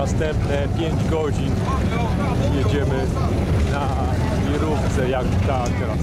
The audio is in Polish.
następne 5 godzin jedziemy na wirówce jak ta teraz.